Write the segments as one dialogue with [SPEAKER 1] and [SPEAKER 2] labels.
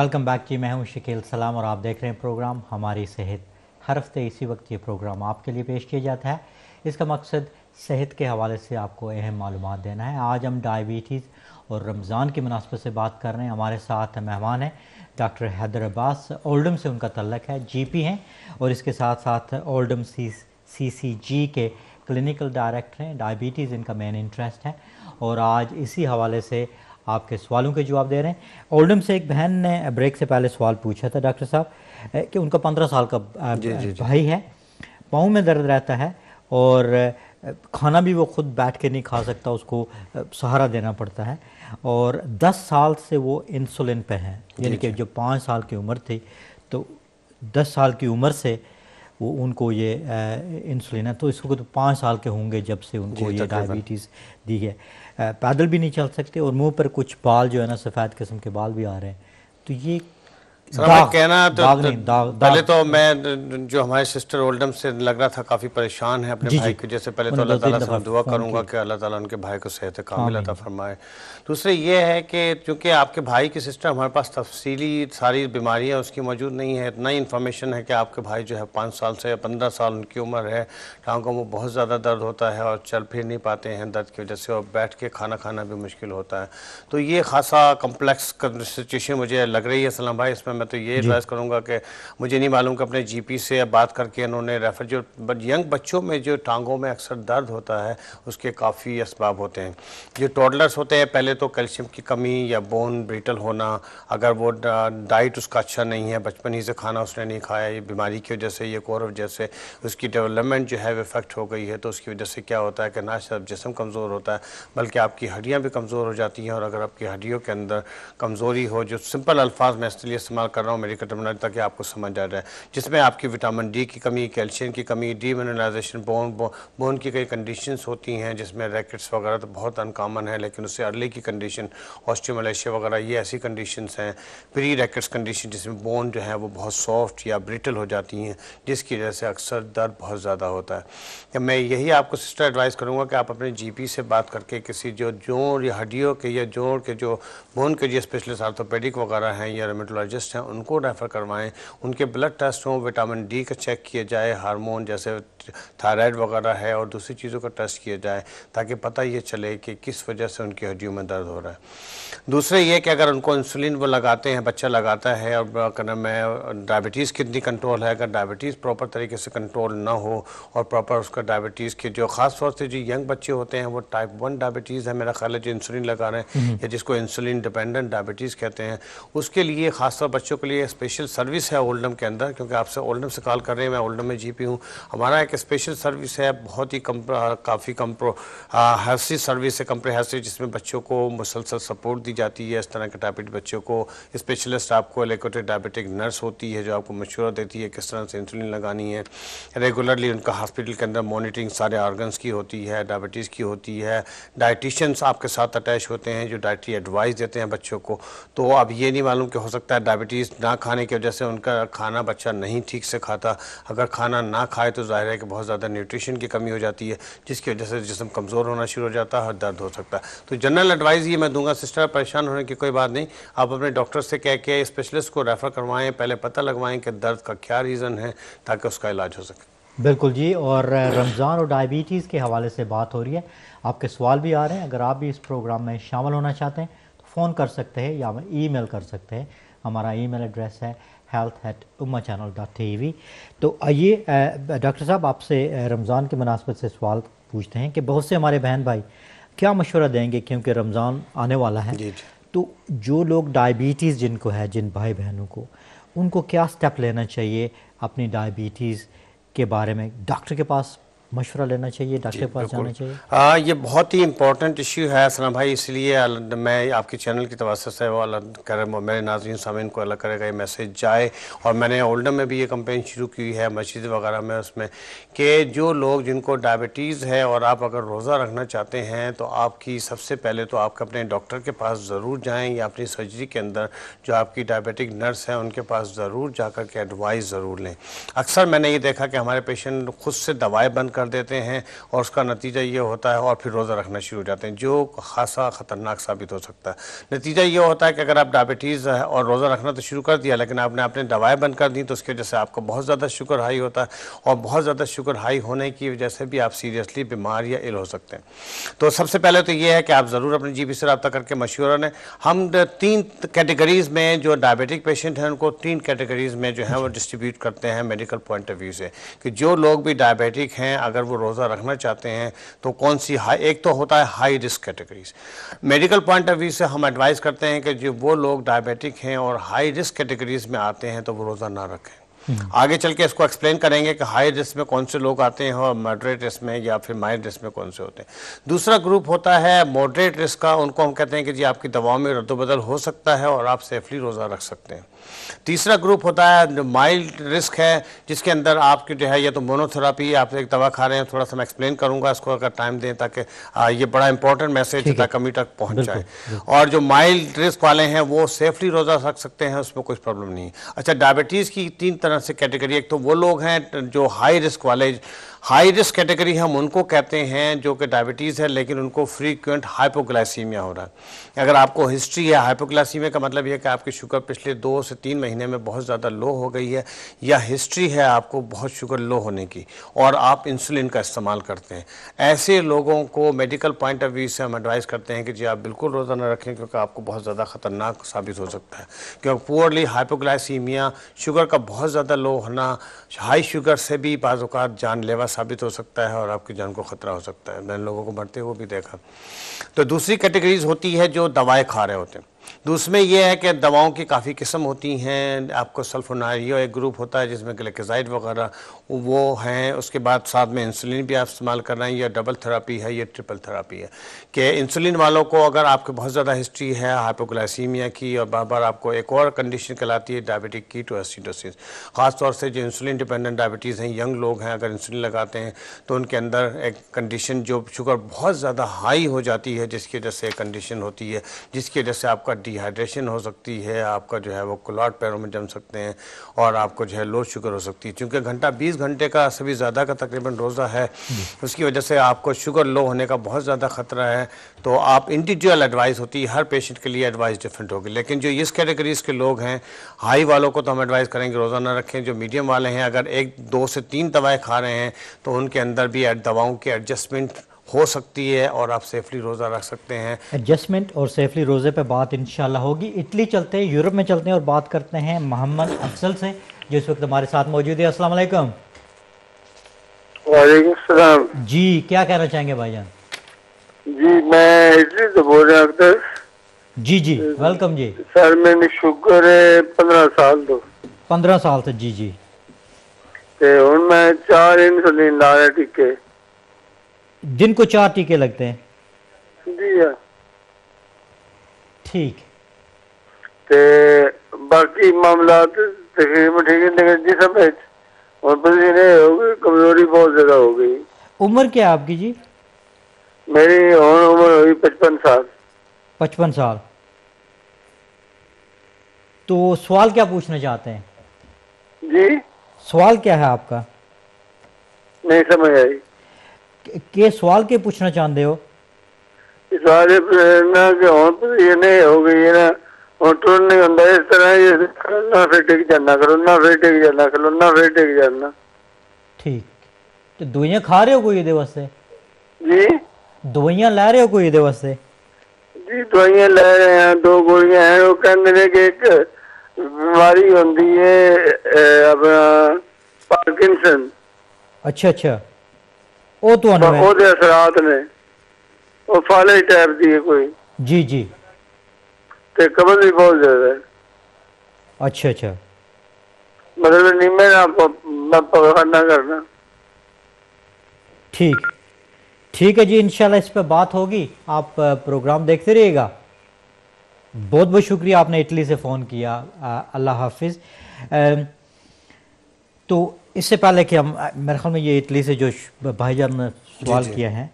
[SPEAKER 1] Welcome back جی میں ہوں شکیل سلام اور آپ دیکھ رہے ہیں پروگرام ہماری صحت۔ ہر ہفتے اسی وقت یہ پروگرام آپ کے لیے پیش کیا جاتا ہے۔ اس کا مقصد صحت کے حوالے سے آپ کو اہم معلومات دینا ہے۔ آج ہم ڈائبیٹیز اور رمضان کی مناسبت سے بات کر رہے ہیں۔ ہمارے ساتھ مہمان ہیں ڈاکٹر حیدر عباس اولڈم سے ان کا تعلق ہے۔ جی پی ہیں اور اس کے ساتھ ساتھ اولڈم سی سی سی جی کے کلینیکل ڈائریکٹر ہیں۔ ڈائبیٹیز ان کا مین انٹرسٹ ہے اور آج اسی حوالے سے آپ کے سوالوں کے جواب دے رہے ہیں۔ اولڈم سے ایک بہن نے بریک سے پہلے سوال پوچھا تھا ڈاکٹر صاحب کہ ان کا پندرہ سال کا جی، جی، جی۔ بھائی ہے پاؤں میں درد رہتا ہے اور کھانا بھی وہ خود بیٹھ کے نہیں کھا سکتا اس کو سہارا دینا پڑتا ہے۔ اور دس سال سے وہ انسولین پہ ہیں یعنی کہ جو پانچ سال کی عمر تھی تو دس سال کی عمر سے وہ ان کو یہ انسولین ہے۔ تو اس وقت پانچ سال کے ہوں گے جب سے ان کو یہ ڈائبٹیز دی ہے پیدل بھی نہیں چل سکتے اور منہ
[SPEAKER 2] پر کچھ بال جو ہے نا سفید قسم کے بال بھی آ رہے ہیں۔ تو یہ کہنا تو پہلے تو میں جو ہمارے سسٹر اولڈم سے لگ رہا تھا کافی پریشان ہے اپنے بھائی کی جیسے پہلے تو اللہ تعالیٰ سے دعا کروں گا کہ اللہ تعالیٰ ان کے بھائی کو صحت کامل عطا فرمائے۔ دوسرے یہ ہے کہ چونکہ آپ کے بھائی کی سسٹر ہمارے پاس تفصیلی ساری بیماریاں اس کی موجود نہیں ہے اتنا ہی انفارمیشن ہے کہ آپ کے بھائی جو ہے پانچ سال سے پندرہ سال ان کی عمر ہے ٹانگوں میں بہت زیادہ درد ہوتا ہے اور چل پھر نہیں پاتے ہیں درد کی وجہ سے اور بیٹھ کے کھانا کھانا بھی مشکل ہوتا ہے۔ تو یہ خاصا کمپلیکس سچویشن مجھے لگ رہی ہے سلام بھائی اس میں میں تو یہ جی۔ ایڈوائز کروں گا کہ مجھے نہیں معلوم کہ اپنے جی پی سے بات کر کے انہوں نے ریفر جو ینگ بچوں میں جو ٹانگوں میں اکثر درد ہوتا ہے اس کے کافی اسباب ہوتے ہیں۔ جو ٹوڈلرز ہوتے ہیں پہلے تو کیلشیم کی کمی یا بون بریٹل ہونا اگر وہ ڈائٹ اس کا اچھا نہیں ہے بچپن ہی سے کھانا اس نے نہیں کھایا یہ بیماری کی وجہ سے یہ کور وجہ سے اس کی ڈیولپمنٹ جو ہے وہ افیکٹ ہو گئی ہے تو اس کی وجہ سے کیا ہوتا ہے کہ نہ صرف جسم کمزور ہوتا ہے بلکہ آپ کی ہڈیاں بھی کمزور ہو جاتی ہیں۔ اور اگر آپ کی ہڈیوں کے اندر کمزوری ہو جو سمپل الفاظ میں اس لیے استعمال کر رہا ہوں، میری کٹمناری تاکہ آپ کو سمجھ جا رہا ہے جس میں آپ کی وٹامن ڈی کی کمی، کیلشیم کی کمی ڈی منرلائزیشن بون بون کی کئی کنڈیشنز ہوتی ہیں، جس میں ریکٹس وغیرہ تو بہت انکامن ہے لیکن اس سے ارلی کی کنڈیشن آسٹیوملیشیا وغیرہ، یہ ایسی کنڈیشنز ہیں پری ریکٹس کنڈیشن جس میں بون جو ہے وہ بہت سافٹ یا بریٹل ہو جاتی ہیں، جس کی وجہ سے اکثر درد بہت زیادہ ہوتا ہے۔ میں یہی آپ کو سسٹر ایڈوائز کروں گا کہ آپ اپنے جی پی سے بات کر کے کسی جو جوڑ یا ہڈیوں کے یا جوڑ کے جو بون کے جو اسپیشلسٹ آرتھوپیڈک وغیرہ ہیں یا ریمیٹولوجسٹ ہیں ہیں، ان کو ریفر کروائیں۔ ان کے بلڈ ٹیسٹ ہوں ویٹامن ڈی کا چیک کیا جائے ہارمون جیسے تھائرائڈ وغیرہ ہے اور دوسری چیزوں کا ٹیسٹ کیا جائے تاکہ پتہ یہ چلے کہ کس وجہ سے ان کی ہڈیوں میں درد ہو رہا ہے۔ دوسرے یہ کہ اگر ان کو انسولین وہ لگاتے ہیں، بچہ لگاتا ہے اور کیا ہے ڈائبٹیز کتنی کنٹرول ہے، اگر ڈائبٹیز پراپر طریقے سے کنٹرول نہ ہو اور پراپر اس کا ڈائبٹیز کے جو خاص طور سے جو ینگ بچے ہوتے ہیں، وہ ٹائپ ون ڈائبٹیز ہے، میرا خیال ہے جو انسولین لگا رہے ہیں یا جس کو انسولین ڈیپینڈنٹ ڈائبٹیز کہتے ہیں، اس کے لیے خاص طور پر بچوں کے لیے اسپیشل سروس ہے اولڈم کے اندر، کیونکہ آپ سے اولڈم سے کال کر رہے ہیں، میں اولڈم میں جی پی ہوں۔ ہمارا ایک اسپیشل سروس ہے، بہت ہی کم کافی کمپرو سروس ہے کمپریہرسو جس میں بچوں کو مسلسل سپورٹ دی جاتی ہے۔ اس طرح کے ڈائبٹک بچوں کو اسپیشلسٹ آپ کو الیکوٹیڈ ڈائبٹک نرس ہوتی ہے، جو آپ کو مشورہ دیتی ہے کس طرح سے انسولین لگانی ہے۔ ریگولرلی ان کا ہاسپٹل کے اندر مانیٹرنگ سارے آرگنس کی ہوتی ہے ڈائبٹیز کی ہوتی ہے۔ ڈائٹیشنس آپ کے ساتھ اٹیچ ہوتے ہیں، جو ڈائٹری ایڈوائز دیتے ہیں بچوں کو۔ تو اب یہ نہیں معلوم کہ ہو سکتا ہے ڈائبٹیز نہ کھانے کی وجہ سے ان کا کھانا بچہ نہیں ٹھیک سے کھاتا۔ اگر کھانا نہ کھائے تو ظاہر
[SPEAKER 1] ہے کہ بہت زیادہ نیوٹریشن کی کمی ہو جاتی ہے، جس کی وجہ سے جسم کمزور ہونا شروع ہو جاتا ہے اور درد ہو سکتا ہے۔ تو جنرل ایڈوائز یہ میں دوں گا، سسٹر، پریشان ہونے کی کوئی بات نہیں۔ آپ اپنے ڈاکٹر سے کہہ کے اسپیشلسٹ کو ریفر کروائیں، پہلے پتہ لگوائیں کہ درد کا کیا ریزن ہے تاکہ اس کا علاج ہو سکے۔ بالکل جی اور رمضان اور ڈائبٹیز کے حوالے سے بات ہو رہی ہے۔ آپ کے سوال بھی آ رہے ہیں۔ اگر آپ بھی اس پروگرام میں شامل ہونا چاہتے ہیں تو فون کر سکتے ہیں یا ای میل کر سکتے ہیں۔ ہمارا ای میل
[SPEAKER 2] ایڈریس ہے health at Umma channel dot T V تو آئیے ڈاکٹر صاحب آپ سے رمضان کی مناسبت سے سوال پوچھتے ہیں کہ بہت سے ہمارے بہن بھائی کیا مشورہ دیں گے کیونکہ رمضان آنے والا ہے؟ جی, جی۔ تو جو لوگ ڈائبیٹیز جن کو ہے جن بھائی بہنوں کو ان کو کیا سٹیپ لینا چاہیے اپنی ڈائبیٹیز کے بارے میں؟ ڈاکٹر کے پاس مشورہ لینا چاہیے جی، ڈاکٹر پاس جانا چاہیے۔ یہ بہت ہی امپورٹنٹ ایشو ہے سلام بھائی اس لیے میں آپ کے چینل کی تواصل سے وہ اللہ کرم اور میرے ناظرین سامین کو اللہ کرے گا یہ میسیج جائے۔ اور میں نے اولڈم میں بھی یہ کمپین شروع کی ہے مسجد وغیرہ میں اس میں کہ جو لوگ جن کو ڈائبٹیز ہے اور آپ اگر روزہ رکھنا چاہتے ہیں تو آپ کی سب سے پہلے تو آپ اپنے ڈاکٹر کے پاس ضرور جائیں یا اپنی سرجری کے اندر جو آپ کی ڈائبیٹک نرس ہیں ان کے پاس ضرور جا کر کے ایڈوائز ضرور لیں۔ اکثر میں نے یہ دیکھا کہ ہمارے پیشنٹ خود سے دوائیں بند کر دیتے ہیں اور اس کا نتیجہ یہ ہوتا ہے اور پھر روزہ رکھنا شروع ہو جاتے ہیں، جو خاصا خطرناک ثابت ہو سکتا ہے۔ نتیجہ یہ ہوتا ہے کہ اگر آپ ڈائبٹیز ہے اور روزہ رکھنا تو شروع کر دیا، لیکن آپ نے اپنے دوائیں بند کر دی تو اس کی وجہ سے آپ کو بہت زیادہ شوگر ہائی ہوتا ہے اور بہت زیادہ شوگر ہائی ہونے کی وجہ سے بھی آپ سیریسلی بیمار یا ال ہو سکتے ہیں۔ تو سب سے پہلے تو یہ ہے کہ آپ ضرور اپنے جی بی سے رابطہ کر کے مشورہ لیں۔ ہم تین کیٹیگریز میں جو ڈائبٹک پیشنٹ ہیں، ان کو تین کیٹیگریز میں جو ہے وہ ڈسٹریبیوٹ کرتے ہیں میڈیکل پوائنٹ آف ویو سے۔ کہ جو لوگ بھی ڈائبیٹک ہیں اگر وہ روزہ رکھنا چاہتے ہیں تو کون سی ہائی ایک تو ہوتا ہے high risk categories. Medical point of view سے ہم ایڈوائز کرتے ہیں کہ جو وہ لوگ ڈائبیٹک ہیں اور ہائی رسک کیٹیگریز میں آتے ہیں تو وہ روزہ نہ رکھیں۔ آگے چل کے اس کو ایکسپلین کریں گے کہ ہائی رسک میں کون سے لوگ آتے ہیں اور ماڈریٹ رسک میں یا پھر مائل رسک میں کون سے ہوتے ہیں۔ دوسرا گروپ ہوتا ہے ماڈریٹ رسک کا، ان کو ہم کہتے ہیں کہ جی آپ کی دواؤں میں رد و بدل ہو سکتا ہے اور آپ سیفلی روزہ رکھ سکتے ہیں۔ تیسرا گروپ ہوتا ہے جو مائلڈ رسک ہے جس کے اندر آپ کی جو ہے یہ تو مونو تھراپی آپ ایک دوا کھا رہے ہیں تھوڑا سا میں ایکسپلین کروں گا اس کو اگر ٹائم دیں تاکہ یہ بڑا امپورٹنٹ میسیج تک کمی تک پہنچ جائے۔ اور جو مائلڈ رسک والے ہیں وہ سیفلی روزہ رکھ سکتے ہیں اس میں کوئی پرابلم نہیں۔ اچھا ڈائبٹیز کی تین طرح سے کیٹیگری ایک تو وہ لوگ ہیں جو ہائی رسک والے ہائی رسک کیٹیگری ہم ان کو کہتے ہیں جو کہ ڈائبٹیز ہے، لیکن ان کو فریکوینٹ ہائپوگلائسیمیا ہو رہا ہے۔ اگر آپ کو ہسٹری ہے ہائپوگلائسیمیا کا مطلب یہ کہ آپ کی شوگر پچھلے دو سے تین مہینے میں بہت زیادہ لو ہو گئی ہے یا ہسٹری ہے آپ کو بہت شوگر لو ہونے کی اور آپ انسولین کا استعمال کرتے ہیں۔ ایسے لوگوں کو میڈیکل پوائنٹ آف ویو سے ہم ایڈوائز کرتے ہیں کہ جی آپ بالکل روزہ نہ رکھیں کیونکہ آپ کو بہت زیادہ خطرناک ثابت ہو سکتا ہے۔ کیونکہ پورلی ہائپوگلائسیمیا شوگر کا بہت زیادہ لو ہونا ہائی شوگر سے بھی بعض اوقات جان لیوا ثابت ہو سکتا ہے اور آپ کی جان کو خطرہ ہو سکتا ہے میں نے لوگوں کو مرتے ہوئے بھی دیکھا۔ تو دوسری کیٹیگریز ہوتی ہے جو دوائیں کھا رہے ہوتے ہیں۔ دوسرے میں یہ ہے کہ دواؤں کی کافی قسم ہوتی ہیں، آپ کو سلفونائیو ایک گروپ ہوتا ہے جس میں گلیکزائڈ وغیرہ وہ ہیں، اس کے بعد ساتھ میں انسولین بھی آپ استعمال کر رہے ہیں، یہ ڈبل تھراپی ہے، یہ ٹرپل تھراپی ہے کہ انسولین والوں کو اگر آپ کے بہت زیادہ ہسٹری ہے، ہائپوگلائسیمیا کی اور بار بار آپ کو ایک اور کنڈیشن کلاتی ہے ڈائبٹک کی ٹو ایسیڈوسس خاص طور سے جو انسولین ڈیپینڈنٹ ڈائبٹیز ہیں ینگ لوگ ہیں، اگر انسولین لگاتے ہیں تو ان کے اندر ایک کنڈیشن جو شوگر بہت زیادہ ہائی ہو جاتی ہے، جس کی وجہ سے ایک کنڈیشن ہوتی ہے، جس کی وجہ سے آپ کا ڈی ڈی ہائیڈریشن ہو سکتی ہے، آپ کا جو ہے وہ کلاٹ پیروں میں جم سکتے ہیں اور آپ کو جو ہے لو شوگر ہو سکتی ہے۔ چونکہ گھنٹہ بیس گھنٹے کا سبھی زیادہ کا تقریباً روزہ ہے، اس کی وجہ سے آپ کو شوگر لو ہونے کا بہت زیادہ خطرہ ہے۔ تو آپ انڈیویجول ایڈوائز ہوتی ہے، ہر پیشنٹ کے لیے ایڈوائز ڈفرینٹ ہوگی۔ لیکن جو اس کیٹیگریز کے لوگ ہیں ہائی والوں کو تو ہم ایڈوائز کریں گے، روزہ نہ رکھیں۔ جو میڈیم والے ہیں، اگر ایک، دو سے تین دوائیں کھا رہے ہیں، تو ان کے اندر بھی دواؤں کی ایڈجسٹمنٹ ہو سکتی ہے اور آپ سیفلی روزہ رکھ سکتے ہیں۔
[SPEAKER 1] ایڈجسٹمنٹ اور سیفلی روزے پہ بات انشاءاللہ ہوگی۔ اٹلی چلتے ہیں یورپ میں چلتے ہیں اور بات کرتے ہیں محمد افضل سے جو اس وقت ہمارے ساتھ موجود ہے۔ السلام علیکم۔
[SPEAKER 3] وعلیکم السلام۔
[SPEAKER 1] جی کیا کہنا چاہیں گے بھائی جان؟
[SPEAKER 3] جی میں اٹلی سے بول رہا ہوں
[SPEAKER 1] جی جی ویلکم جی۔
[SPEAKER 3] سر میں نے شوگر ہے پندرہ سال تو
[SPEAKER 1] پندرہ سال سے جی جی۔
[SPEAKER 3] ہوں میں چار انسولین لا رہا ٹھیک
[SPEAKER 1] دن کو چار ٹیکے لگتے ہیں۔
[SPEAKER 3] جی ہاں۔
[SPEAKER 1] ٹھیک۔
[SPEAKER 3] باقی معاملات تقریباً ٹھیک ہے لیکن جسم اور پسینے ہو گئی کمزوری بہت زیادہ ہو گئی۔
[SPEAKER 1] عمر کیا آپ کی جی؟
[SPEAKER 3] میری عمر ہوئی پچپن سال۔
[SPEAKER 1] پچپن سال۔ تو سوال کیا پوچھنا چاہتے ہیں؟
[SPEAKER 3] جی؟
[SPEAKER 1] سوال کیا ہے آپ کا؟
[SPEAKER 3] نہیں سمجھ آئی۔
[SPEAKER 1] کہ سوال کے پوچھنا چاہتے ہو
[SPEAKER 3] سوال کہ یہ نہیں ہو گئی ہے نا ہوں ٹور نہیں ہوں اس طرح کرونا پھر ٹک جانا کرونا پھر ٹک جانا کرونا پھر ٹک جانا
[SPEAKER 1] ٹھیک تو دوائیاں کھا رہے ہو کوئی یہ واسطے
[SPEAKER 3] جی
[SPEAKER 1] دوائیاں لے رہے ہو کوئی یہ واسطے
[SPEAKER 3] جی دوائیاں لے رہے ہیں دو گولیاں ہیں وہ کہتے ہیں کہ ایک بیماری ہوتی ہے اپنا پارکنسن
[SPEAKER 1] اچھا اچھا وہ تو
[SPEAKER 3] وہ اثرات نے وہ فالج ٹائپ دی کوئی
[SPEAKER 1] جی جی
[SPEAKER 3] تے قبل بھی بہت زیادہ ہے
[SPEAKER 1] اچھا اچھا
[SPEAKER 3] مطلب نیمے نہ پکڑنا کرنا
[SPEAKER 1] ٹھیک ٹھیک ہے جی انشاءاللہ اس پہ بات ہوگی آپ پروگرام دیکھتے رہیے گا بہت بہت شکریہ آپ نے اٹلی سے فون کیا اللہ حافظ تو اس سے پہلے کہ ہم میرے خیال میں یہ اٹلی سے جو بھائی جان نے سوال جی، جی۔ کیا ہے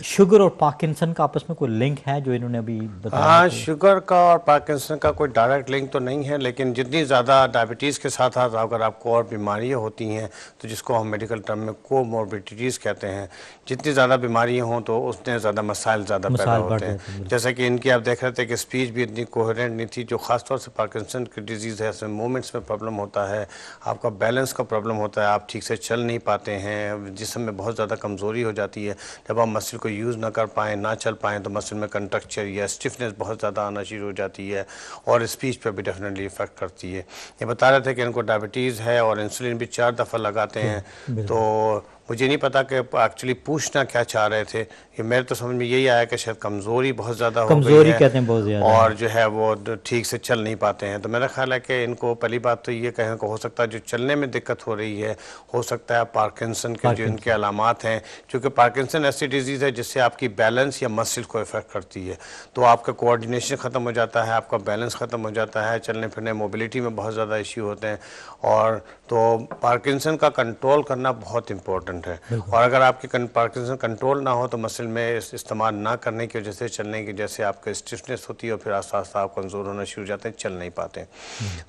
[SPEAKER 1] شوگر اور پارکنسن کا آپس میں کوئی لنک ہے جو انہوں نے ابھی
[SPEAKER 2] بتایا ہاں شوگر کا اور پارکنسن کا کوئی ڈائریکٹ لنک تو نہیں ہے لیکن جتنی زیادہ ڈائبٹیز کے ساتھ ساتھ اگر آپ کو اور بیماریاں ہوتی ہیں تو جس کو ہم میڈیکل ٹرم میں کو موربیٹیز کہتے ہیں جتنی زیادہ بیماریاں ہوں تو اتنے زیادہ مسائل زیادہ پیدا ہوتے ہیں۔ جیسے کہ ان کی آپ دیکھ رہے تھے کہ سپیچ بھی اتنی کوہرنٹ نہیں تھی جو خاص طور سے پارکنسن کی ڈیزیز ہے اس میں مومنٹس میں پرابلم ہوتا ہے آپ کا بیلنس کا پرابلم ہوتا ہے آپ ٹھیک سے چل نہیں پاتے ہیں جسم میں بہت زیادہ کمزوری ہو جاتی ہے۔ جب آپ مسل کو یوز نہ کر پائیں نہ چل پائیں تو مسل میں کنٹرکچر یا اسٹفنس بہت زیادہ آنا شروع ہو جاتی ہے اور اسپیچ پہ بھی ڈیفینیٹلی افیکٹ کرتی ہے۔ یہ بتا رہے تھے کہ ان کو ڈائبٹیز ہے اور انسولین بھی چار دفعہ لگاتے ہیں۔ تو مجھے نہیں پتا کہ ایکچولی پوچھنا کیا چاہ رہے تھے یہ میرے تو سمجھ میں یہی آیا کہ شاید کمزوری بہت زیادہ ہو
[SPEAKER 1] گئی ہے کہتے ہیں بہت زیادہ۔
[SPEAKER 2] اور جو ہے وہ ٹھیک سے چل نہیں پاتے ہیں۔ تو میرا خیال ہے کہ ان کو پہلی بات تو یہ کہیں کہ ہو سکتا ہے جو چلنے میں دقت ہو رہی ہے ہو سکتا ہے پارکنسن کے جو ان کے علامات ہیں چونکہ پارکنسن ایسی ڈیزیز ہے جس سے آپ کی بیلنس یا مسل کو افیکٹ کرتی ہے۔ تو آپ کا کوارڈینیشن ختم ہو جاتا ہے آپ کا بیلنس ختم ہو جاتا ہے چلنے پھرنے موبلٹی میں بہت زیادہ ایشو ہوتے ہیں۔ اور تو پارکنسن کا کنٹرول کرنا بہت امپورٹنٹ ہے۔ اور اگر آپ کی پارکنسن کنٹرول نہ ہو تو مسل میں استعمال نہ کرنے کی وجہ سے چلنے کی جیسے آپ کا اسٹفنس ہوتی ہے اور پھر آستا آستا آپ کمزور ہونا شروع ہو جاتے ہیں چل نہیں پاتے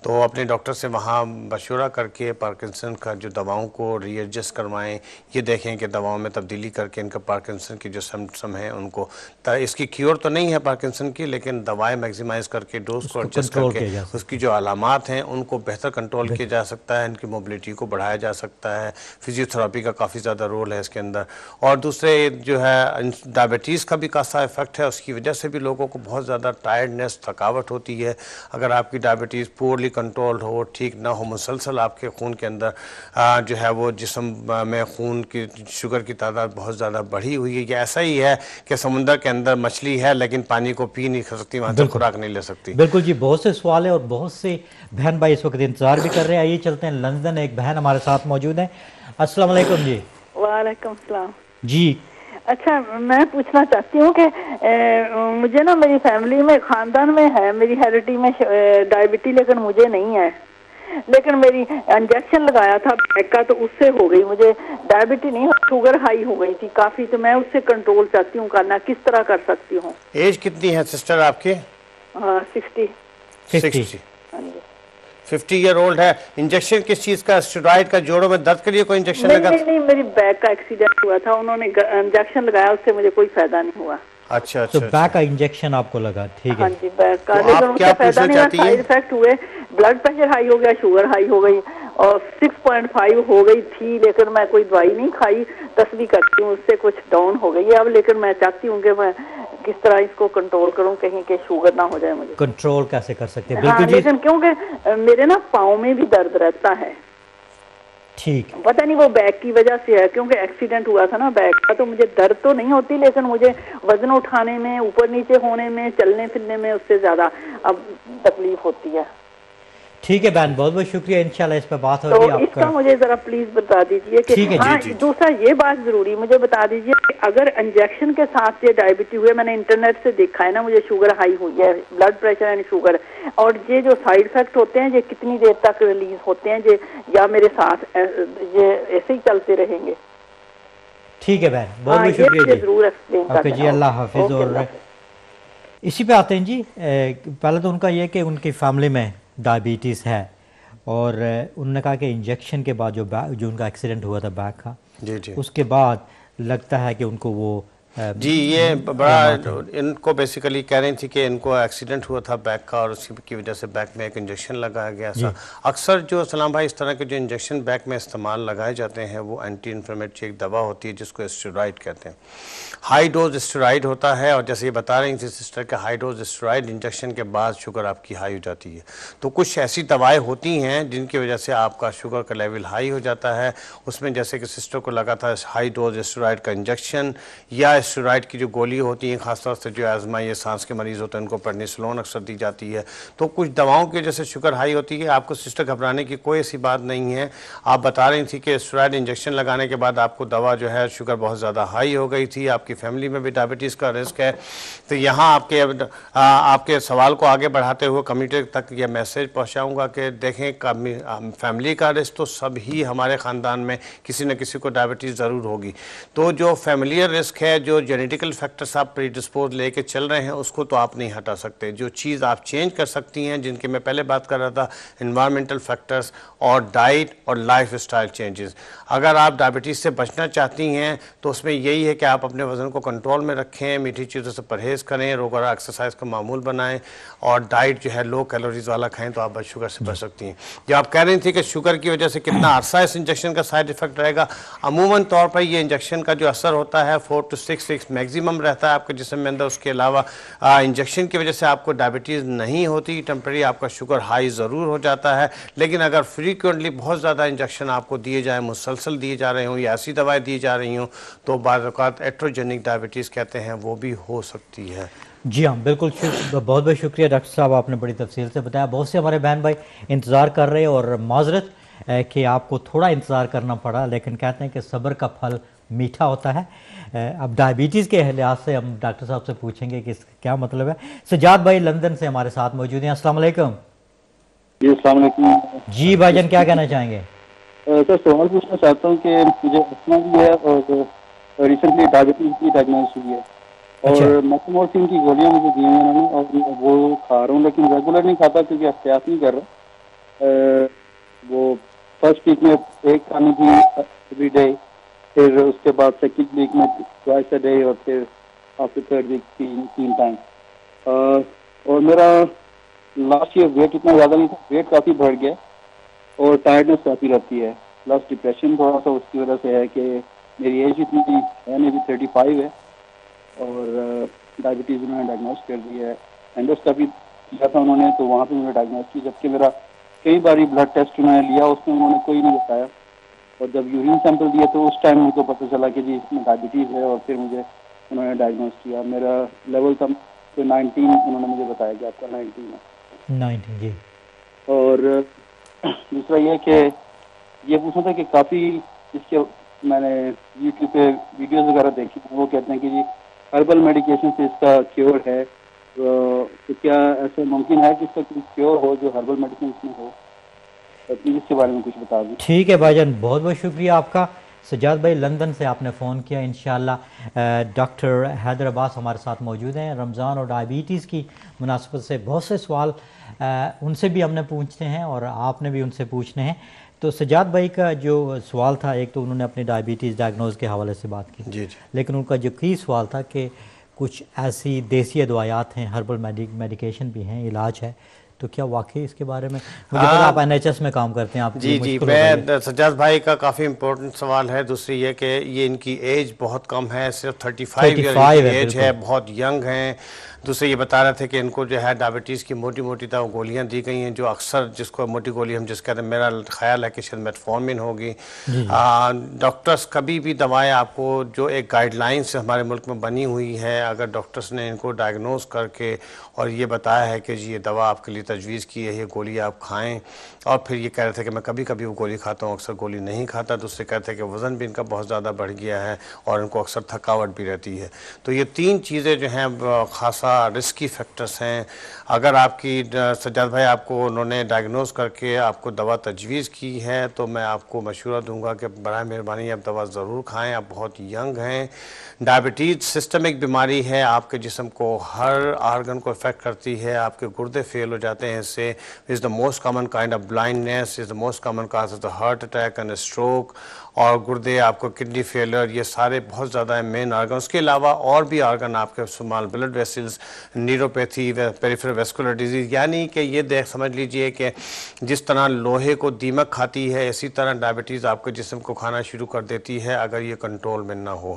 [SPEAKER 2] تو اپنے ڈاکٹر سے وہاں مشورہ کر کے پارکنسن کا جو دواؤں کو ری ایڈجسٹ کروائیں یہ دیکھیں کہ دواؤں میں تبدیلی کر کے ان کا پارکنسن کی جو سمٹسم ہیں ان کو اس کی کیور تو نہیں ہے پارکنسن کی لیکن دوائیں میگزیمائز کر کے ڈوز کو ایڈجسٹ کر کے اس کی جو علامات ہیں ان کو بہتر کنٹرول کیا جا سکتا ہے ان کی موبلٹی کو بڑھایا جا سکتا ہے۔ فزیو تھراپی کا کافی زیادہ رول ہے اس کے اندر۔ اور دوسرے جو ہے ڈائبٹیز کا بھی کاسا افیکٹ ہے اس کی وجہ سے بھی لوگوں کو بہت زیادہ ٹائرڈنیس تھکاوٹ ہوتی ہے۔ اگر آپ کی ڈائبٹیز پورلی کنٹرول ہو ٹھیک نہ ہو مسلسل آپ کے خون کے اندر جو ہے وہ جسم میں خون کی شوگر کی تعداد بہت زیادہ بڑھی ہوئی ہے۔ یہ ایسا ہی ہے کہ سمندر کے اندر مچھلی ہے لیکن پانی کو پی نہیں سکتی وہاں سے خوراک نہیں لے سکتی۔
[SPEAKER 1] بالکل جی بہت سے سوال ہیں اور بہت سے بہن بھائی اس وقت انتظار بھی کر رہے ہیں۔ آئیے چلتے ہیں لندن ایک بہن ہمارے ساتھ موجود ہیں۔ السلام علیکم جی۔
[SPEAKER 4] وعلیکم السلام۔
[SPEAKER 1] جی۔
[SPEAKER 4] اچھا میں پوچھنا چاہتی ہوں کہ مجھے نا میری فیملی میں خاندان میں ہے میری ہیریٹی میں ڈائبٹی لیکن مجھے نہیں ہے۔ لیکن میری انجیکشن لگایا تھا بیک کا تو اس سے ہو گئی۔ مجھے ڈائبٹی نہیں شوگر ہائی ہو گئی تھی کافی تو میں اس سے کنٹرول چاہتی ہوں کرنا کس طرح کر سکتی ہوں؟
[SPEAKER 2] ایج کتنی ہے سسٹر آپ کی؟
[SPEAKER 4] Sixty.
[SPEAKER 2] Sixty. Fifty year old ہے۔ انجیکشن کس چیز کا اسٹیرائڈ کا جوڑوں میں درد کے لیے کوئی انجیکشن لگا؟
[SPEAKER 4] نہیں نہیں میری بیک کا ایکسیڈنٹ ہوا تھا۔ انہوں نے انجیکشن لگایا اس سے مجھے کوئی فائدہ نہیں ہوا۔
[SPEAKER 2] اچھا اچھا
[SPEAKER 1] بیک اچھا۔ کا انجیکشن آپ کو لگا ٹھیک ہے۔
[SPEAKER 4] ہاں جی بیک کا۔ لیکن اس سے فائدہ نہیں ہوا سائیڈ افیکٹ ہوئے۔ بلڈ پریشر ہائی ہو گیا شوگر ہائی ہو گئی۔ اور سکس پوائنٹ فائیو ہو گئی تھی لیکن میں کوئی دوائی نہیں کھائی تصویر کرتی ہوں اس سے کچھ ڈاؤن ہو گئی ہے اب لیکن میں چاہتی ہوں کہ میں کس طرح اس کو کنٹرول کروں کہیں کہ شوگر نہ ہو جائے مجھے۔
[SPEAKER 1] کنٹرول کیسے کر سکتے ہیں؟
[SPEAKER 4] ہاں جی۔ لیکن کیونکہ میرے نا پاؤں میں بھی درد رہتا ہے۔
[SPEAKER 1] ٹھیک۔
[SPEAKER 4] پتہ نہیں وہ بیک کی وجہ سے ہے کیونکہ ایکسیڈنٹ ہوا تھا نا بیک کا تو مجھے درد تو نہیں ہوتی لیکن مجھے وزن اٹھانے میں اوپر نیچے ہونے میں چلنے پھرنے میں اس سے زیادہ اب تکلیف ہوتی ہے۔
[SPEAKER 1] ٹھیک ہے بہن بہت بہت شکریہ انشاءاللہ اس پہ بات
[SPEAKER 4] ہو رہی ہے اس کا مجھے ذرا پلیز بتا دیجیے کہ ہاں جی، جی۔ دوسرا یہ بات ضروری مجھے بتا دیجیے کہ اگر انجیکشن کے ساتھ یہ ڈائبٹی ہوئے میں نے انٹرنیٹ سے دیکھا ہے نا مجھے شوگر ہائی ہوئی ہے بلڈ پریشر اینڈ شوگر۔ اور یہ جو سائیڈ افیکٹ ہوتے ہیں یہ کتنی دیر تک ریلیز ہوتے ہیں یا میرے ساتھ یہ ایسے ہی چلتے رہیں گے۔
[SPEAKER 1] ٹھیک ہے بہن بہت بہت ہاں، شکریہ جی۔ ضرور ایکسپلین جی اللہ حافظ اور اسی پہ آتے ہیں جی پہلے تو ان کا یہ کہ ان کی فیملی میں ڈائبیٹیز ہے۔ اور انہوں نے کہا کہ انجیکشن کے بعد جو جو ان کا ایکسیڈنٹ ہوا تھا بیک کا
[SPEAKER 2] جی جی۔
[SPEAKER 1] اس کے بعد لگتا ہے کہ ان کو وہ
[SPEAKER 2] جی یہ بڑا ان کو بیسیکلی کہہ رہی تھی کہ ان کو ایکسیڈنٹ ہوا تھا بیک کا اور اسی کی وجہ سے بیک میں ایک انجیکشن لگایا گیا تھا۔ جی۔ اکثر جو سلام بھائی اس طرح کے جو انجیکشن بیک میں استعمال لگائے جاتے ہیں وہ اینٹی انفرمیٹری ایک دوا ہوتی ہے جس کو اسٹیرائڈ کہتے ہیں۔ ہائی ڈوز اسٹیرائڈ ہوتا ہے اور جیسے یہ بتا رہی تھی سسٹر کہ ہائی ڈوز اسٹیرائڈ انجیکشن کے بعد شوگر آپ کی ہائی ہو جاتی ہے۔ تو کچھ ایسی دوائیں ہوتی ہیں جن کی وجہ سے آپ کا شوگر کا لیول ہائی ہو جاتا ہے۔ اس میں جیسے کہ سسٹر کو لگا تھا ہائی ڈوز اسٹیرائڈ کا انجیکشن یا اسٹیرائڈ کی جو گولی ہوتی ہیں، خاص طور سے جو آزما یہ سانس کے مریض ہوتے ہیں، ان کو پرنیسلون اکثر دی جاتی ہے۔ تو کچھ دواؤں کی وجہ سے شوگر ہائی ہوتی ہے۔ آپ کو سسٹر گھبرانے کی کوئی ایسی بات نہیں ہے۔ آپ بتا رہی تھی کہ اسٹیرائڈ انجیکشن لگانے کے بعد آپ کو دوا جو ہے، شوگر بہت زیادہ ہائی ہو گئی تھی۔ آپ کی فیملی میں بھی ڈائبٹیز کا رسک ہے۔ تو یہاں آپ کے آپ کے سوال کو آگے بڑھاتے ہوئے کمیونٹی تک یہ میسیج پہنچاؤں گا کہ دیکھیں فیملی کا رسک تو سب ہی ہمارے خاندان میں کسی نہ کسی کو ڈائبٹیز ضرور ہوگی۔ تو جو فیملی رسک ہے، جو جو جینیٹیکل فیکٹرز آپ پری ڈسپوز لے کے چل رہے ہیں، اس کو تو آپ نہیں ہٹا سکتے۔ جو چیز آپ چینج کر سکتی ہیں، جن کے میں پہلے بات کر رہا تھا انوائرمنٹل فیکٹرز اور ڈائٹ اور لائف اسٹائل چینجز اگر آپ ڈائبٹیز سے بچنا چاہتی ہیں، تو اس میں یہی ہے کہ آپ اپنے وزن کو کنٹرول میں رکھیں، میٹھی چیزوں سے پرہیز کریں روگرہ ایکسرسائز کا معمول بنائیں اور ڈائٹ جو ہے لو کیلوریز والا کھائیں تو آپ بس شوگر سے بچ سکتی ہیں۔ جو آپ کہہ رہی تھی کہ شوگر کی وجہ سے کتنا عرصہ اس انجیکشن کا سائڈ افیکٹ رہے گا، عموماً طور پر یہ انجیکشن کا جو اثر ہوتا ہے four to six weeks maximum رہتا ہے آپ کے جسم میں اندر، اس کے علاوہ انجیکشن کی وجہ سے آپ کو ڈائبٹیز نہیں ہوتی ٹمپری آپ کا شوگر ہائی ضرور ہو جاتا ہے۔ لیکن اگر فریکوینٹلی بہت زیادہ انجیکشن آپ کو دیے جائیں، مسلسل دیے جا رہے ہوں یا ایسی دوائیں دی جا رہی ہوں، تو بعض اوقات ایٹروجینک ڈائبٹیز کہتے ہیں وہ بھی ہو سکتی ہے۔
[SPEAKER 1] جی ہاں بالکل بہت بہت شکریہ ڈاکٹر صاحب، آپ نے بڑی تفصیل سے بتایا۔ بہت سے ہمارے بہن بھائی انتظار کر رہے اور معذرت کہ آپ کو تھوڑا انتظار کرنا پڑا، لیکن کہتے ہیں کہ صبر کا پھل میٹھا ہوتا ہے۔ اب ڈائبیٹیز کے لحاظ سے ہم ڈاکٹر صاحب سے پوچھیں گے کہ کیا مطلب ہے۔ سجاد بھائی لندن سے ہمارے ساتھ موجود ہیں۔ السلام علیکم۔
[SPEAKER 5] جی السلام علیکم۔
[SPEAKER 1] جی بھائی جان کیا کہنا چاہیں گے؟
[SPEAKER 5] سر سوال پوچھنا چاہتا ہوں کہ مجھے اسما بھی ہے اور ریسنٹلی ڈائبٹیز کی ڈائگنوز ہوئی ہے۔ اور میکمورفین کی گولیاں مجھے دی ہیں انہوں نے اور وہ کھا رہا ہوں لیکن ریگولر نہیں کھاتا کیونکہ احتیاط نہیں کر رہا۔ وہ فرسٹ ویک میں ایک کھانی تھی ایوری ڈے پھر اس کے بعد سیکنڈ ویک میں ٹوائس اے ڈے اور پھر آفٹر تھرڈ ویک تین تین ٹائم اور میرا لاسٹ ایئر ویٹ اتنا زیادہ نہیں تھا ویٹ کافی بڑھ گیا اور ٹائرڈنیس کافی رہتی ہے۔ پلس ڈپریشن تھوڑا سا، اس کی وجہ سے ہے کہ میری ایج اتنی تھی ہے نہیں بھی تھرٹی فائیو ہے۔ اور ڈائبٹیز انہوں نے ڈائگنوز کر دی ہے۔ اینڈوس کا بھی کیا تھا انہوں نے، تو وہاں پہ انہوں نے ڈائگنوز کی۔ جبکہ میرا کئی باری بلڈ ٹیسٹ انہوں نے لیا، اس میں انہوں نے کوئی نہیں بتایا۔ اور جب یورین سیمپل دیا تو اس ٹائم مجھ کو پتہ چلا کہ جی اس میں ڈائبٹیز ہے اور پھر مجھے انہوں نے ڈائگنوز کیا۔ میرا لیول تھا تو نائنٹین انہوں نے مجھے بتایا کہ آپ کا نائنٹین ہے۔
[SPEAKER 1] نائنٹین جی۔
[SPEAKER 5] اور دوسرا یہ کہ یہ پوچھنا تھا کہ کافی اس کے میں نے یوٹیوب پہ ویڈیوز وغیرہ دیکھی وہ کہتے ہیں کہ جی ہربل میڈیکیشن سے اس کا کیور ہے۔ تو کیا ایسا ممکن ہے کہ اس کا کیور ہو جو ہربل میڈیسن میں ہو؟ پلیز اس کے بارے میں کچھ بتا دیں
[SPEAKER 1] ٹھیک ہے بھائی جان بہت بہت شکریہ آپ کا۔ سجاد بھائی لندن سے آپ نے فون کیا انشاءاللہ ڈاکٹر حیدر عباس ہمارے ساتھ موجود ہیں رمضان اور ڈائبیٹیز کی مناسبت سے بہت سے سوال ان سے بھی ہم نے پوچھتے ہیں اور آپ نے بھی ان سے پوچھنے ہیں۔ تو سجاد بھائی کا جو سوال تھا ایک تو انہوں نے اپنی ڈائبیٹیز ڈائگنوز کے حوالے سے بات کی۔
[SPEAKER 2] جی جی۔
[SPEAKER 1] لیکن ان کا جو کی سوال تھا کہ کچھ ایسی دیسی ادوایات ہیں ہربل میڈیکیشن بھی ہیں علاج ہے۔ تو کیا واقعی اس کے بارے میں؟ مجھے پتا آپ این ایچ ایس میں کام کرتے ہیں آپ
[SPEAKER 2] جی جی میں سجاد بھائی کا کافی امپورٹنٹ سوال ہے۔ دوسری یہ کہ یہ ان کی ایج بہت کم ہے صرف تھرٹی فائیو ایج ہے بہت ینگ ہیں۔ دوسرے یہ بتا رہے تھے کہ ان کو جو ہے ڈائبٹیز کی موٹی موٹی تو گولیاں دی گئی ہیں جو اکثر جس کو موٹی گولی ہم جس کہتے ہیں میرا خیال ہے کہ شاید میٹفارمن ہوگی۔ جی،۔ ڈاکٹرز کبھی بھی دوائیں آپ کو جو ایک گائیڈ لائنس ہمارے ملک میں بنی ہوئی ہے اگر ڈاکٹرز نے ان کو ڈائگنوز کر کے اور یہ بتایا ہے کہ جی یہ دوا آپ کے لیے تجویز کی ہے یہ گولی آپ کھائیں۔ اور پھر یہ کہہ رہے تھے کہ میں کبھی کبھی وہ گولی کھاتا ہوں اکثر گولی نہیں کھاتا۔ دوسرے کہتے ہیں کہ وزن بھی ان کا بہت زیادہ بڑھ گیا ہے اور ان کو اکثر تھکاوٹ بھی رہتی ہے۔ تو یہ تین چیزیں جو ہیں خاصا رسکی فیکٹرز ہیں۔ اگر آپ کی سجاد بھائی، آپ کو انہوں نے ڈائگنوز کر کے آپ کو دوا تجویز کی ہے، تو میں آپ کو مشورہ دوں گا کہ برائے مہربانی، آپ دوا ضرور کھائیں۔ آپ بہت ینگ ہیں۔ ڈائبٹیز سسٹمک بیماری ہے۔ آپ کے جسم کو ہر آرگن کو افیکٹ کرتی ہے۔ آپ کے گردے فیل ہو جاتے ہیں۔ اس سے is the most common kind of blindness is the most common cause of the heart attack and stroke اور گردے، آپ کو کڈنی فیلر یہ سارے بہت زیادہ ہیں مین آرگن اس کے علاوہ اور بھی آرگن آپ کے small blood vessels neuropathy peripheral vascular disease یعنی کہ یہ دیکھ، سمجھ لیجیے کہ جس طرح لوہے کو دیمک کھاتی ہے، اسی طرح ڈائبٹیز آپ کے جسم کو کھانا شروع کر دیتی ہے اگر یہ کنٹرول میں نہ ہو.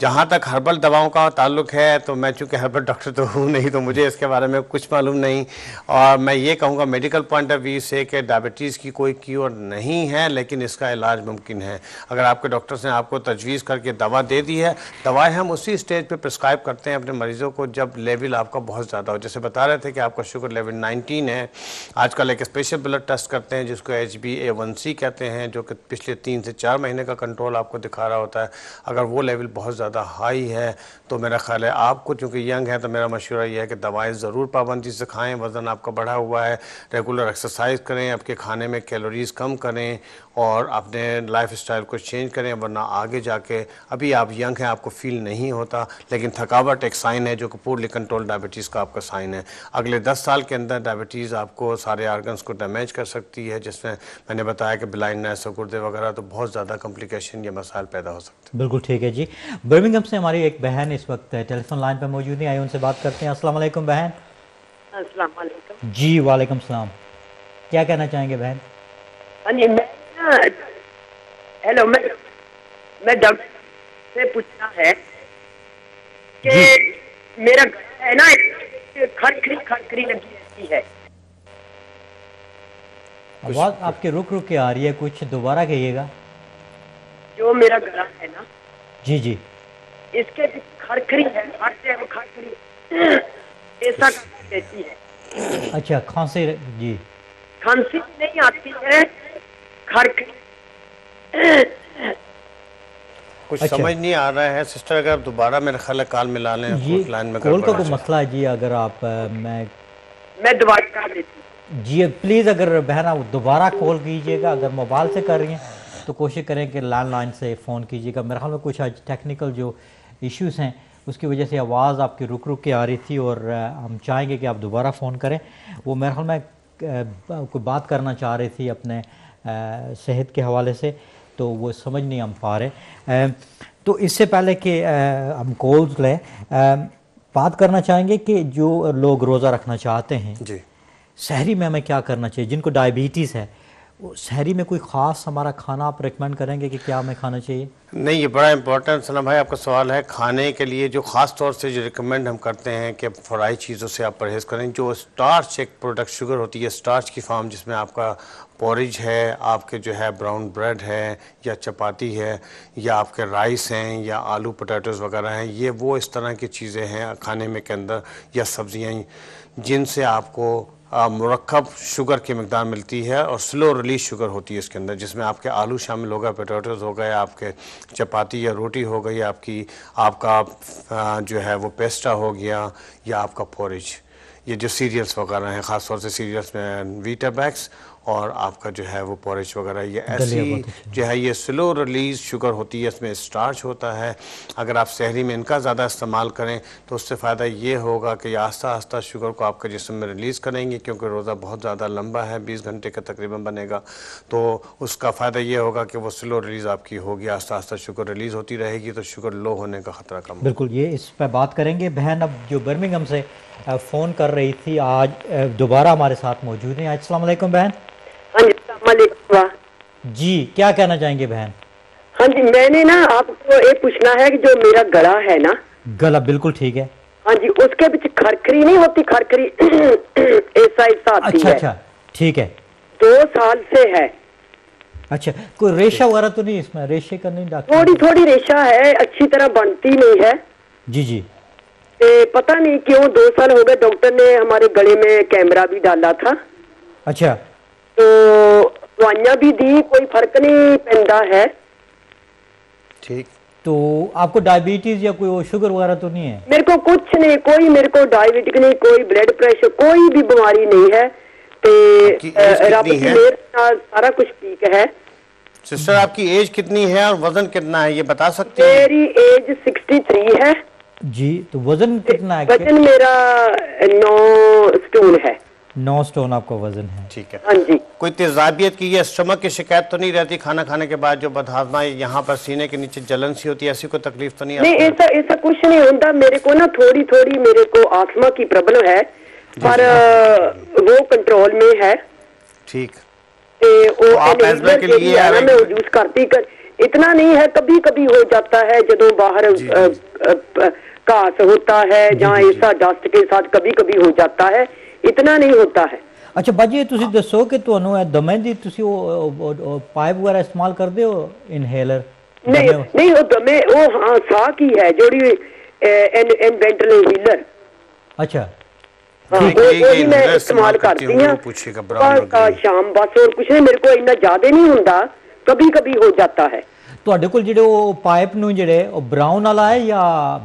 [SPEAKER 2] جہاں تک ہربل دواؤں کا تعلق ہے، تو میں چونکہ ہربل ڈاکٹر تو ہوں نہیں، تو مجھے اس کے بارے میں کچھ معلوم نہیں. اور میں یہ کہوں گا میڈیکل پوائنٹ آف ویو سے کہ ڈائبٹیز کی کوئی کیور نہیں ہے، لیکن اس کا علاج ممکن ہے. اگر آپ کے ڈاکٹرز نے آپ کو تجویز کر کے دوا دے دی ہے دوائیں ہم اسی اسٹیج پہ پرسکرائب کرتے ہیں اپنے مریضوں کو جب لیول آپ کا بہت زیادہ ہو۔ جیسے بتا رہے تھے کہ آپ کا شوگر لیول نائنٹین ہے۔ آج کل ایک اسپیشل بلڈ ٹیسٹ کرتے ہیں، جس کو H B A one C کہتے ہیں، جو کہ پچھلے تین سے چار مہینے کا کنٹرول آپ کو دکھا رہا ہوتا ہے۔ اگر وہ لیول بہت زیادہ ہائی ہے، تو میرا خیال ہے آپ کو، چونکہ ینگ ہے تو میرا مشورہ یہ ہے کہ دوائیں ضرور پابندی سے کھائیں۔ وزن آپ کا بڑھا ہوا ہے۔ ریگولر ایکسرسائز کریں، آپ کے کھانے میں کیلوریز کم کریں اور اپنے لائف اسٹائل کو چینج کریں ورنہ آگے جا کے ابھی آپ ینگ ہیں آپ کو فیل نہیں ہوتا لیکن تھکاوٹ ایک سائن ہے جو کہ پورلی کنٹرول ڈائبٹیز کا آپ کا سائن ہے۔ اگلے دس سال کے اندر ڈائبٹیز آپ کو سارے آرگنز کو ڈیمیج کر سکتی ہے جس میں میں نے بتایا کہ بلائنڈنیس اور گردے وغیرہ تو بہت زیادہ کمپلیکیشن یا مسائل پیدا ہو سکتے
[SPEAKER 1] ہیں۔ بالکل ٹھیک ہے جی۔ برمنگم سے ہماری ایک بہن اس وقت ٹیلی فون لائن پہ موجود نہیں آئی ان سے بات کرتے ہیں۔ السلام علیکم بہن۔
[SPEAKER 6] السلام علیکم۔
[SPEAKER 1] جی وعلیکم السلام۔ کیا کہنا چاہیں گے بہن؟
[SPEAKER 6] ہاں جی میں ہیلو میں میں ڈاکٹر سے پوچھنا ہے کہ
[SPEAKER 1] جی۔
[SPEAKER 6] میرا ہے نا کھڑکھڑی کھڑکھڑی لگی رہتی ہے۔
[SPEAKER 1] آواز آپ کے رک رک کے آ رہی ہے کچھ دوبارہ کہیے گا؟
[SPEAKER 6] جو میرا گلا ہے نا۔
[SPEAKER 1] جی جی۔
[SPEAKER 6] اس کے کھڑکھڑی ہے کھڑتے ہیں وہ کھڑکھڑی۔ ایسا کہتی ہے۔
[SPEAKER 1] اچھا کھانسی جی۔
[SPEAKER 6] کھانسی نہیں آتی ہے کھڑکھڑی
[SPEAKER 2] کچھ اچھا۔ سمجھ نہیں آ رہا ہے۔ سسٹر اگر دوبارہ میرے خیال ہے کال ملا لیں
[SPEAKER 1] جی کول کا کوئی مسئلہ ہے؟ جی اگر آپ میں
[SPEAKER 6] میں دوبارہ کر لیتی
[SPEAKER 1] جی پلیز اگر بہنا دوبارہ کال کیجیے گا اگر موبائل سے کر رہی ہیں تو کوشش کریں کہ لینڈ لائن سے فون کیجیے گا۔ میرے خیال میں کچھ آج ٹیکنیکل جو ایشوز ہیں اس کی وجہ سے آواز آپ کی رک رک کے آ رہی تھی اور ہم چاہیں گے کہ آپ دوبارہ فون کریں۔ وہ میرے خیال میں کوئی بات کرنا چاہ رہی تھی اپنے صحت کے حوالے سے۔ تو وہ سمجھ نہیں ہم پا رہے۔ تو اس سے پہلے کہ ہم کولز لیں بات کرنا چاہیں گے کہ جو لوگ روزہ رکھنا چاہتے ہیں
[SPEAKER 2] جی۔
[SPEAKER 1] سحری میں ہمیں کیا کرنا چاہیے؟ جن کو ڈائبیٹیز ہے سحری میں کوئی خاص ہمارا کھانا آپ ریکمینڈ کریں گے کہ کیا ہمیں کھانا چاہیے؟
[SPEAKER 2] نہیں، یہ بڑا امپورٹنٹ سلام بھائی، آپ کا سوال ہے کھانے کے لیے جو خاص طور سے جو ریکمینڈ ہم کرتے ہیں کہ فرائی چیزوں سے آپ پرہیز کریں، جو سٹارچ ایک پروڈکٹ شوگر ہوتی ہے سٹارچ کی فارم جس میں آپ کا پورج ہے، آپ کے جو ہے براؤن بریڈ ہے یا چپاتی ہے یا آپ کے رائس ہیں یا آلو پوٹیٹوز وغیرہ ہیں، یہ وہ اس طرح کی چیزیں ہیں کھانے میں کے اندر یا سبزیاں جن سے آپ کو مرکب شوگر کی مقدار ملتی ہے اور سلو ریلیز شوگر ہوتی ہے اس کے اندر، جس میں آپ کے آلو شامل ہوگا پٹیٹوز ہو گئے، آپ کے چپاتی یا روٹی ہو گئی، آپ کی، آپ کا جو ہے وہ پیسٹا ہو گیا یا آپ کا پورج یہ جو سیریلز وغیرہ ہیں، خاص طور سے سیریلز میں ویٹا بیکس اور آپ کا جو ہے وہ پورج وغیرہ یہ ایسی جو ہے یہ سلو ریلیز شوگر ہوتی ہے اس میں سٹارچ ہوتا ہے۔ اگر آپ سحری میں ان کا زیادہ استعمال کریں تو اس سے فائدہ یہ ہوگا کہ آہستہ آہستہ شوگر کو آپ کے جسم میں ریلیز کریں گے کیونکہ روزہ بہت زیادہ لمبا ہے بیس گھنٹے کا تقریباً بنے گا۔ تو اس کا فائدہ یہ ہوگا کہ وہ سلو ریلیز آپ کی ہوگی آہستہ آہستہ شوگر ریلیز ہوتی رہے گی تو شوگر لو ہونے کا خطرہ کم
[SPEAKER 1] بالکل یہ اس پہ بات کریں گے۔ بہن اب جو برمنگم سے فون کر رہی تھی آج دوبارہ ہمارے ساتھ موجود ہیں۔ السلام علیکم بہن۔
[SPEAKER 6] ہاں جی السلام علیکم۔
[SPEAKER 1] جی کیا کہنا چاہیں گے بہن؟
[SPEAKER 6] ہاں جی میں نے نا آپ کو یہ پوچھنا ہے کہ جو میرا گلا ہے نا
[SPEAKER 1] گلا بالکل ٹھیک ہے۔
[SPEAKER 6] ہاں جی اس کے پیچھے کھرکھری نہیں ہوتی کھرکھری ایسا ایسا آتی
[SPEAKER 1] اچھا اچھا ٹھیک ہے۔
[SPEAKER 6] دو سال سے ہے۔
[SPEAKER 1] اچھا کوئی ریشہ وغیرہ تو نہیں اس میں؟ ریشے کا نہیں ڈاکٹر؟
[SPEAKER 6] تھوڑی تھوڑی ریشہ ہے اچھی طرح بنتی نہیں ہے۔
[SPEAKER 1] جی جی۔
[SPEAKER 6] پتہ نہیں کیوں دو سال ہو گئے ڈاکٹر نے ہمارے گلے میں کیمرہ بھی ڈالا تھا۔
[SPEAKER 1] اچھا۔
[SPEAKER 6] تو دوائیاں بھی دی کوئی فرق نہیں پہنتا ہے
[SPEAKER 2] ٹھیک
[SPEAKER 1] تو آپ کو ڈائبیٹیز یا کوئی شوگر وغیرہ تو نہیں ہے
[SPEAKER 6] میرے کو کچھ نہیں کوئی میرے کو ڈائبیٹک نہیں کوئی بلڈ پریشر کوئی بھی بیماری نہیں ہے رب کی میر سارا کچھ ٹھیک ہے
[SPEAKER 2] سسٹر آپ کی ایج کتنی ہے اور وزن کتنا ہے یہ بتا سکتے
[SPEAKER 6] ہیں میری ایج سکسٹی تھری ہے
[SPEAKER 1] جی تو وزن کتنا ہے
[SPEAKER 6] وزن میرا نو سٹون ہے
[SPEAKER 1] نو سٹون آپ کا وزن ہے۔
[SPEAKER 2] ٹھیک ہے۔
[SPEAKER 6] ہاں جی۔
[SPEAKER 2] کوئی تیزابیت کی یا سٹمک کی شکایت تو نہیں رہتی؟ کھانا کھانے کے بعد جو بدہاضمہ یہاں پر سینے کے نیچے جلن سی ہوتی ہے ایسی کوئی تکلیف تو نہیں
[SPEAKER 6] نہیں ایسا ایسا کچھ نہیں ہوتا۔ میرے کو نا تھوڑی تھوڑی میرے کو آسما کی پرابلم ہے پر جی۔ وہ کنٹرول میں ہے۔
[SPEAKER 2] ٹھیک۔
[SPEAKER 6] آپ ایزمہ کے لیے میں کرتی کر اتنا نہیں ہے کبھی کبھی ہو جاتا ہے جدو باہر جی، کاس ہوتا ہے جہاں ایسا ڈسٹ کے ساتھ کبھی کبھی ہو جاتا ہے۔ اتنا نہیں ہوتا ہے
[SPEAKER 1] اچھا باجی تسی دسو کہ تانوں اے دمے دی تسی او پائپ وغیرہ استعمال کردے ہو انہیلر
[SPEAKER 6] نہیں نہیں وہ دمے وہ ہاں سا کی ہے جوڑی ان وینٹل ہیلر
[SPEAKER 1] اچھا
[SPEAKER 6] وہی میں استعمال کرتی ہوں شام بس اور کچھ نہیں میرے کو اتنا زیادہ نہیں ہوندا کبھی کبھی ہو جاتا ہے
[SPEAKER 1] ਤੁਹਾਡੇ ਕੋਲ ਜਿਹੜੇ ਉਹ ਪਾਈਪ ਨੂੰ ਜਿਹੜੇ ਉਹ ਬ੍ਰਾਊਨ ਵਾਲਾ ਹੈ ਜਾਂ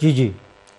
[SPEAKER 1] ਜੀ ਜੀ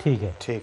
[SPEAKER 1] ਠੀਕ ਹੈ
[SPEAKER 2] ਠੀਕ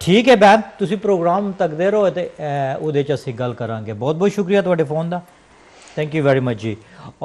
[SPEAKER 1] ਠੀਕ ਹੈ ਮੈਮ ਤੁਸੀਂ ਪ੍ਰੋਗਰਾਮ ਤੱਕਦੇ ਰਹੋ ਤੇ ਅਹ, ਉਹਦੇ ਚ ਅਸੀਂ ਗੱਲ ਕਰਾਂਗੇ ਬਹੁਤ ਬਹੁਤ ਸ਼ੁਕਰੀਆ ਤੁਹਾਡੇ ਫੋਨ ਦਾ ਥੈਂਕ ਯੂ ਵੈਰੀ ਮਚ ਜੀ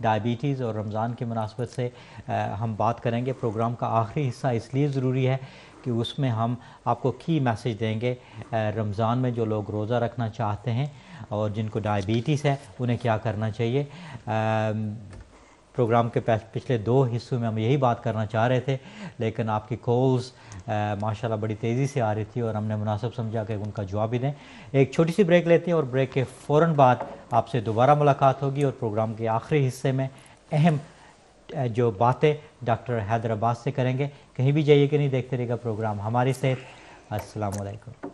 [SPEAKER 1] ڈائبٹیز اور رمضان کی مناسبت سے ہم بات کریں گے۔ پروگرام کا آخری حصہ اس لیے ضروری ہے کہ اس میں ہم آپ کو کی میسج دیں گے۔ رمضان میں جو لوگ روزہ رکھنا چاہتے ہیں اور جن کو ڈائبٹیز ہے، انہیں کیا کرنا چاہیے؟ پروگرام کے پچھلے دو حصوں میں ہم یہی بات کرنا چاہ رہے تھے، لیکن آپ کی کولز ماشاء اللہ بڑی تیزی سے آ رہی تھی اور ہم نے مناسب سمجھا کہ ان کا جواب بھی دیں۔ ایک چھوٹی سی بریک لیتے ہیں اور بریک کے فوراً بعد آپ سے دوبارہ ملاقات ہوگی اور پروگرام کے آخری حصے میں اہم جو باتیں ڈاکٹر حیدرآباد سے کریں گے، کہیں بھی جائیے کہ نہیں، دیکھتے رہے گا پروگرام ہماری صحت۔ السلام علیکم۔